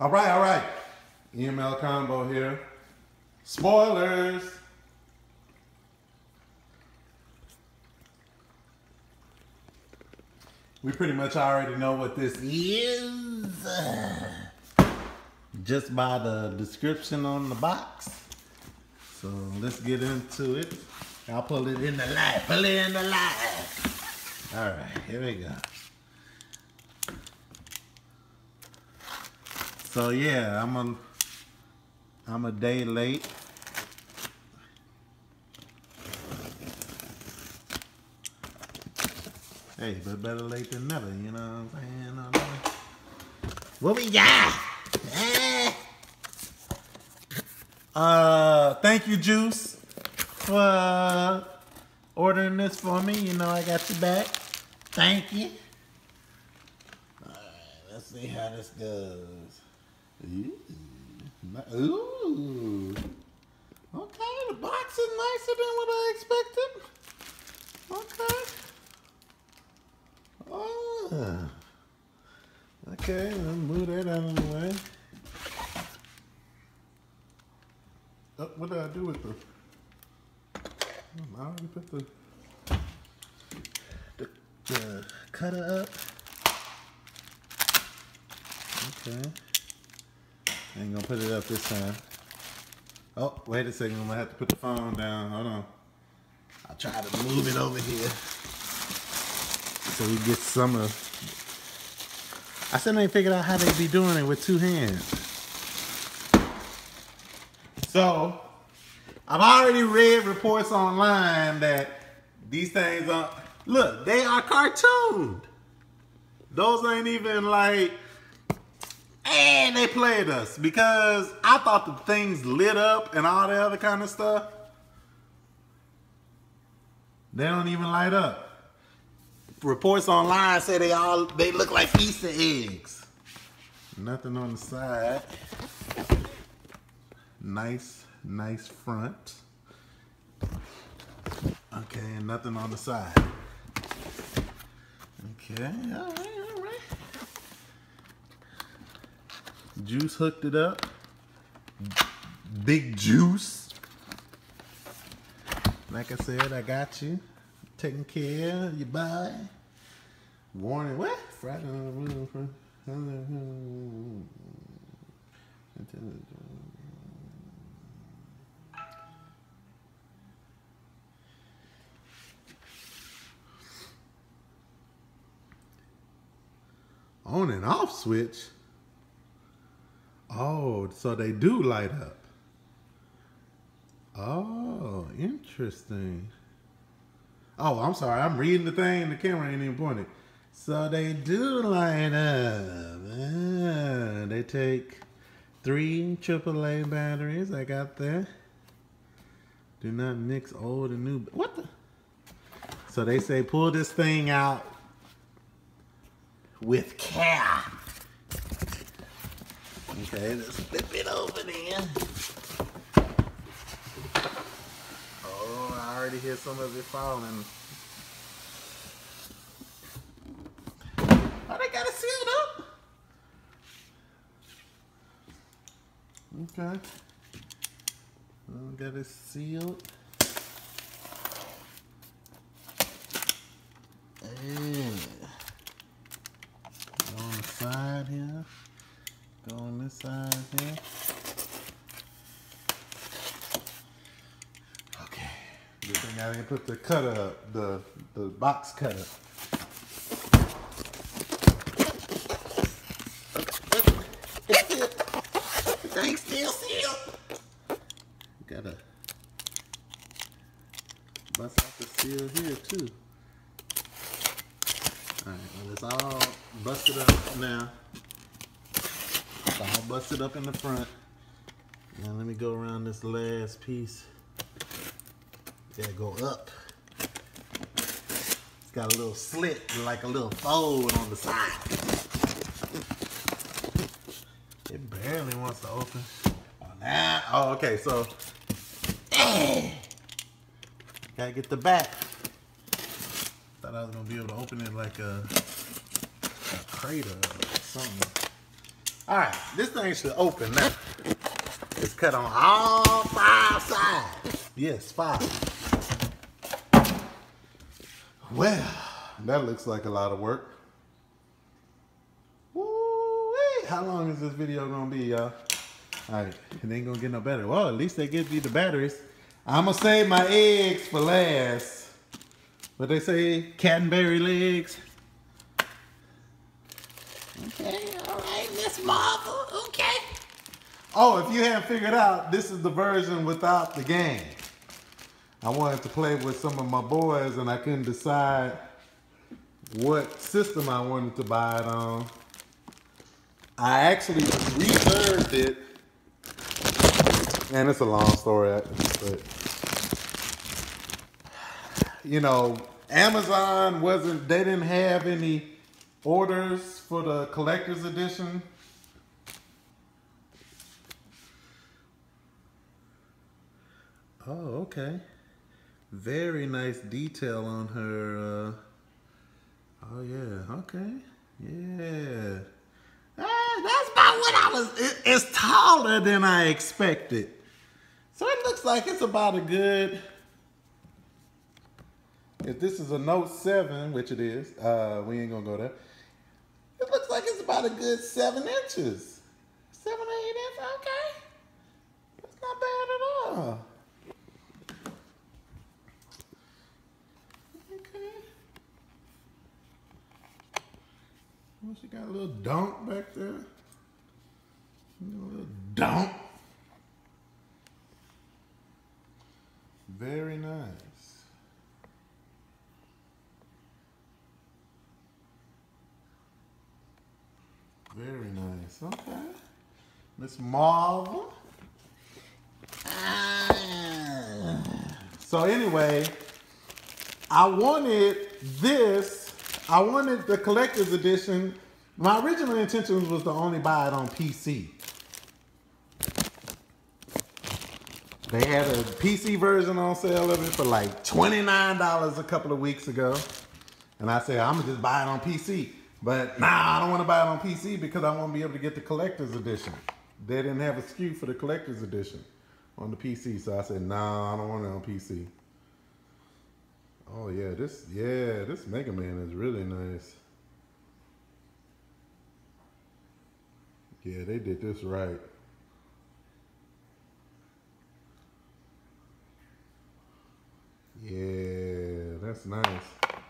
All right, all right. EML combo here. Spoilers. We pretty much already know what this is. Just by the description on the box. So let's get into it. I'll pull it in the light. Pull it in the light. All right, here we go. So yeah, I'm a I'm a day late. Hey, but better late than never, you know what I'm saying? What we got? Eh. Uh, thank you, Juice, for ordering this for me. You know I got your back. Thank you. All right, let's see how this goes. Ooh. Okay, the box is nicer than what I expected. Okay. Oh. Okay, let's move that out of the way. Oh, what did I do with the? I already put the the, the cutter up. Okay. Ain't gonna put it up this time. Oh, wait a second. I'm gonna have to put the phone down. Hold on. I'll try to move it over here so we get some of. I still ain't figured out how they be doing it with two hands. So, I've already read reports online that these things are. Look, they are cartooned. Those ain't even like and they played us because I thought the things lit up and all the other kind of stuff. They don't even light up. Reports online say they all they look like Easter eggs. Nothing on the side. Nice, nice front. Okay, nothing on the side. Okay, all right, all right. Juice hooked it up. Big Juice. Like I said, I got you. Taking care of your boy. Warning, what? Friday on On and off switch. Oh, so they do light up. Oh, interesting. Oh, I'm sorry. I'm reading the thing. The camera ain't even pointing. So they do light up. Ah, they take three AAA batteries I got there. Do not mix old and new. What the? So they say pull this thing out with care. Okay, let's flip it over there. Oh, I already hear some of it falling. Oh, they got it sealed up. Okay. Got it sealed. Yeah. Go on the side here. Go this side here. Okay. Good thing I didn't put the cutter up, the, the box cutter. Thanks, still Seal. Gotta bust out the seal here too. Alright, well it's all busted up now. It's all busted up in the front. Now let me go around this last piece. Yeah, go up. It's got a little slit, like a little fold on the side. It barely wants to open. Oh, oh, okay, so gotta get the back. Thought I was gonna be able to open it like a, a crate or something. All right, this thing should open now. It's cut on all five sides. Yes, five. Well, that looks like a lot of work. How long is this video gonna be, y'all? All right, it ain't gonna get no better. Well, at least they give you the batteries. I'm gonna save my eggs for last. What they say, Cadbury legs. Okay, all Marvel, okay. Oh, if you haven't figured out, this is the version without the game. I wanted to play with some of my boys and I couldn't decide what system I wanted to buy it on. I actually reserved it and it's a long story, but you know, Amazon wasn't, they didn't have any orders for the collector's edition. Oh, okay. Very nice detail on her. Uh, oh, yeah. Okay. Yeah. Ah, that's about what I was. It, it's taller than I expected. So it looks like it's about a good. If this is a Note 7, which it is, uh, we ain't gonna go there. It looks like it's about a good seven inches. Seven, eight inches, okay. That's not bad at all. Okay. Well, she got a little dunk back there. A little dunk. Very nice. Very nice. Okay. Miss Marvel. So anyway, I wanted this. I wanted the collector's edition. My original intention was to only buy it on PC. They had a PC version on sale of it for like $29 a couple of weeks ago. And I said, I'm gonna just buy it on PC. But nah, I don't want to buy it on PC because I won't be able to get the collector's edition. They didn't have a SKU for the collector's edition on the PC. So I said, nah, I don't want it on PC. Oh yeah, this yeah, this Mega Man is really nice. Yeah, they did this right. Yeah, that's nice.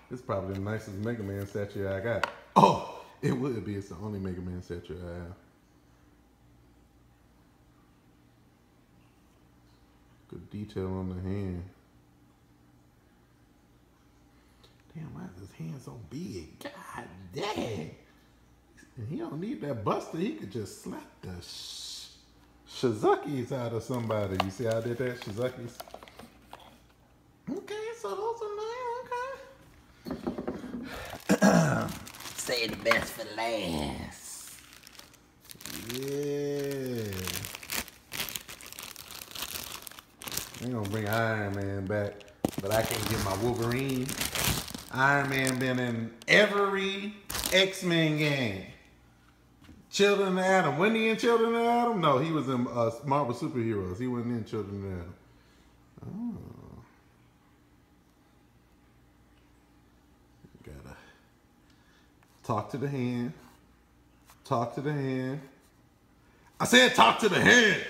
It's probably the nicest Mega Man statue I got. Oh, it would be. It's the only Mega Man statue I have. Good detail on the hand. Damn, why is his hand so big? God dang. And he don't need that buster. He could just slap the sh Shizukis out of somebody. You see how I did that? Shizukis. Okay, so those are nice. Okay. Say the best for last. Yeah. They gonna bring Iron Man back, but I can't get my Wolverine. Iron Man been in every X-Men game. Children of Atom. Wasn't he in Children of Atom? No, he was in uh, Marvel Superheroes. He wasn't in Children of Atom. Oh. Gotta talk to the hand. Talk to the hand. I said talk to the hand.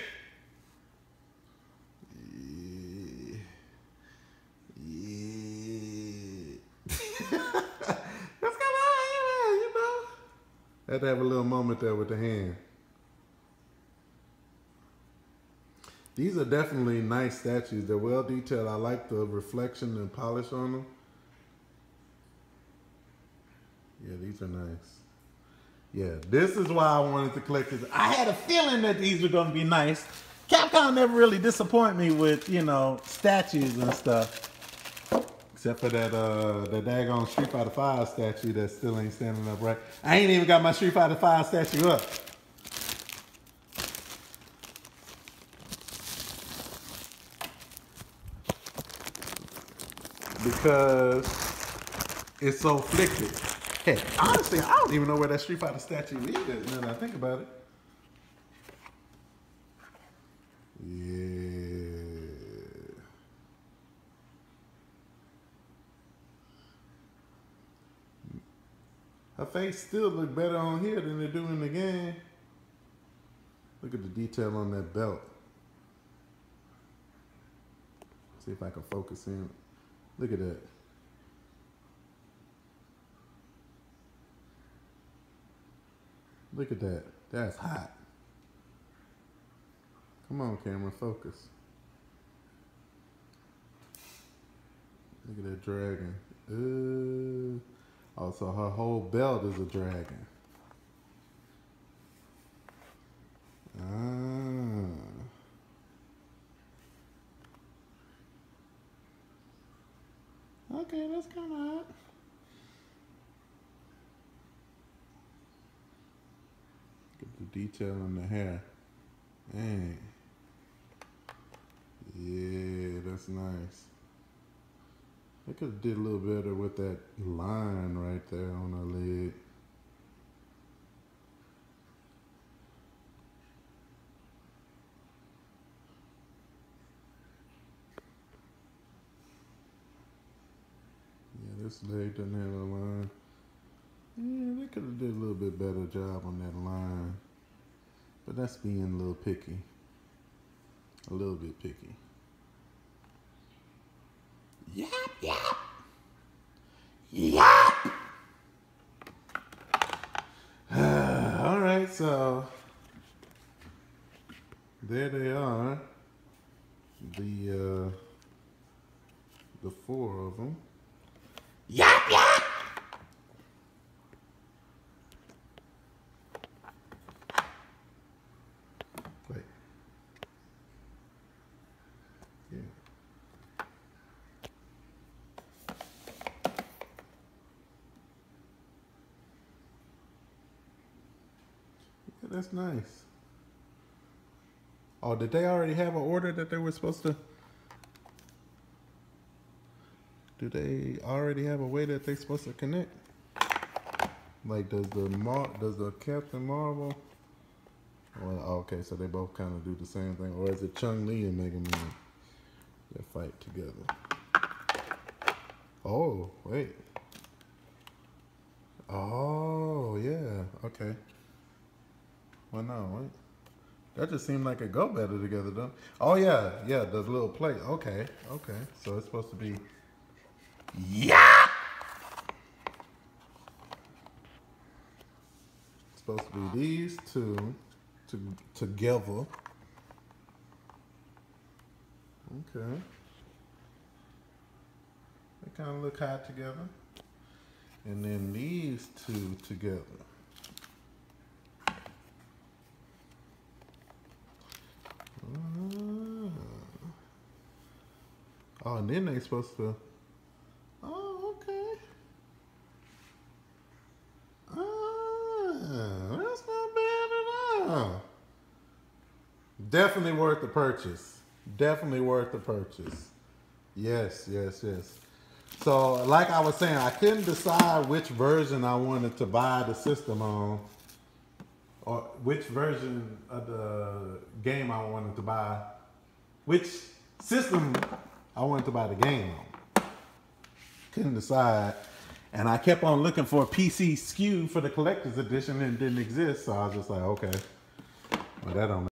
Yeah. Yeah. That's kind of you know. Had to have a little moment there with the hand. These are definitely nice statues. They're well detailed. I like the reflection and polish on them. Yeah, these are nice. Yeah, this is why I wanted to collect this. I had a feeling that these were going to be nice. Capcom never really disappointed me with, you know, statues and stuff. Except for that uh that daggone Street Fighter 5 statue that still ain't standing up right. I ain't even got my Street Fighter 5 statue up. Because it's so flicked. Hey, honestly, I don't even know where that Street Fighter statue is now that I think about it. Her face still look better on here than they do in the game. Look at the detail on that belt. See if I can focus in. Look at that. Look at that. That's hot. Come on, camera, focus. Look at that dragon. Uh, Ooh. Also, her whole belt is a dragon. Ah. Okay, that's kind of hot. Get the detail on the hair. Dang. Yeah, that's nice. They could have did a little better with that line right there on her leg. Yeah, this leg doesn't have a line. Yeah, they could have did a little bit better job on that line. But that's being a little picky. A little bit picky. Yap, yap. Yap. All right, so there they are. The uh, the four of them. Yap, yap. That's nice. Oh, did they already have an order that they were supposed to? Do they already have a way that they're supposed to connect? Like, does the Mar does the Captain Marvel? Well, okay, so they both kind of do the same thing, or is it Chun-Li and Mega Man that fight together? Oh, wait. Oh, yeah. Okay. Well, no, wait. That just seemed like it go better together, though. Oh yeah, yeah. The little plate. Okay, okay. So it's supposed to be. Yeah. It's supposed to be these two to, together. Okay. They kind of look hot together. And then these two together. Oh, and then they supposed to. Oh, okay. Ah, that's not bad at all. Definitely worth the purchase. Definitely worth the purchase. Yes, yes, yes. So, like I was saying, I couldn't decide which version I wanted to buy the system on, or which version of the game I wanted to buy, which system I wanted to buy the game. Couldn't decide. And I kept on looking for a PC SKU for the collector's edition and it didn't exist. So I was just like, okay, well, that don't